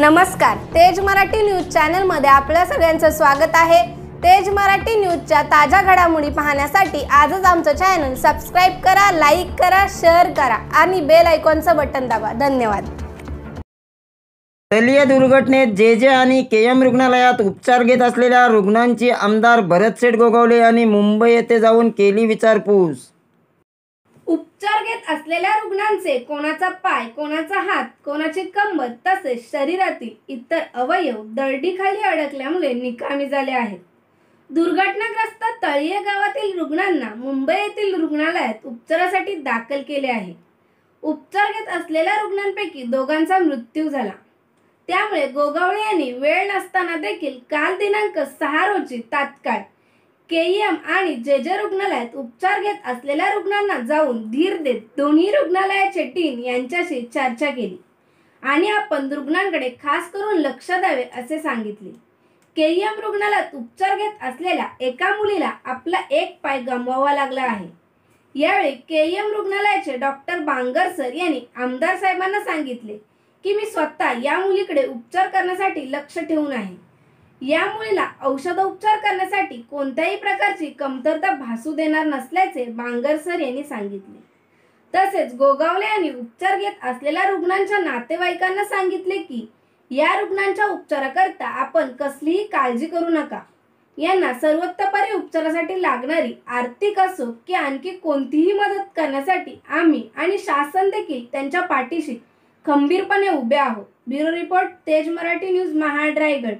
नमस्कार तेज मराठी न्यूज चॅनलमध्ये आपल्या सगळ्यांचं स्वागत आहे. तेज मराठी न्यूजच्या ताज्या घडामोडी पाहण्यासाठी आजच आमचं चॅनल सबस्क्राईब करा लाईक करा शेअर करा आणि बेल आयकॉनचं बटन दाबा. धन्यवाद. दलीय दुर्घटनेत जे जे आणि के एम रुग्णालयात उपचार घेत असलेल्या रुग्णांची आमदार भरतसेठ गोगावले यांनी मुंबई येथे जाऊन केली विचारपूस. उपचार घेत असलेल्या रुग्णांचे कोणाचा पाय कोणाचा हात कोणाची कंबर तसेच शरीरातील इतर अवयव दरडीखाली अडकल्यामुळे निकामी झाले आहेत. दुर्घटनाग्रस्त तळीय गावातील रुग्णांना मुंबई येथील रुग्णालयात उपचारासाठी दाखल केले आहे. उपचार घेत असलेल्या रुग्णांपैकी दोघांचा मृत्यू झाला. त्यामुळे गोगावळे यांनी वेळ नसताना देखील काल दिनांक सहा रोजी तात्काळ केईएम आणि जे जे रुग्णालयात उपचार घेत असलेल्या रुग्णांना जाऊन धीर देत दोन्ही रुग्णालयाचे टीम यांच्याशी चर्चा केली. आणि आपण रुग्णांकडे खास करून लक्ष द्यावे असे सांगितले. केईएम रुग्णालयात उपचार घेत असलेल्या एका मुलीला आपला एक पाय गमवावा लागला आहे. यावेळी केईएम रुग्णालयाचे डॉक्टर बांगर सर यांनी आमदार साहेबांना सांगितले की मी स्वतः या मुलीकडे उपचार करण्यासाठी लक्ष ठेवून आहे. या मुलीला औषधोपचार करण्यासाठी कोणत्याही प्रकारची कमतरता भासू देणार नसल्याचे बांगर सर यांनी सांगितले. तसेच गोगावले यांनी उपचार घेत असलेल्या रुग्णांच्या नातेवाईकांना सांगितले की या रुग्णांच्या उपचाराकरता आपण कसलीही काळजी करू नका. यांना सर्वोत्तपरी उपचारासाठी लागणारी आर्थिक असो की आणखी कोणतीही मदत करण्यासाठी आम्ही आणि शासन देखील त्यांच्या पाठीशी खंबीरपणे उभे आहोत. ब्युरो रिपोर्ट तेज मराठी न्यूज महाड रायगड